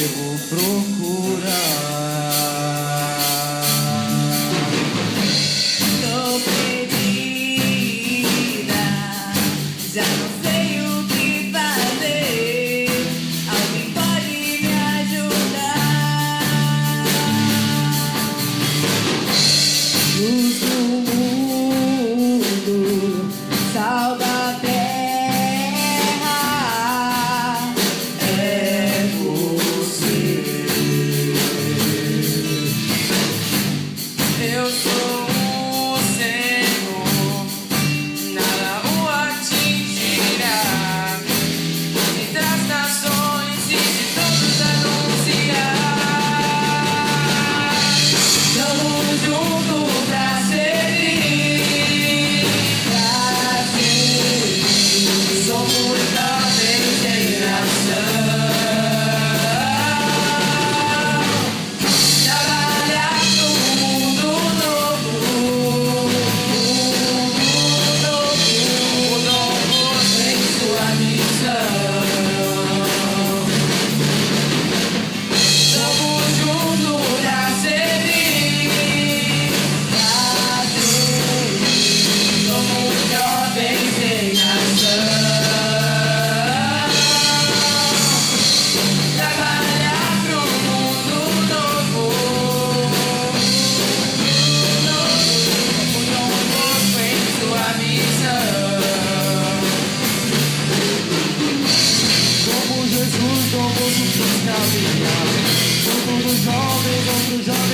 chego procurar. Vamos, homens, outros jovens.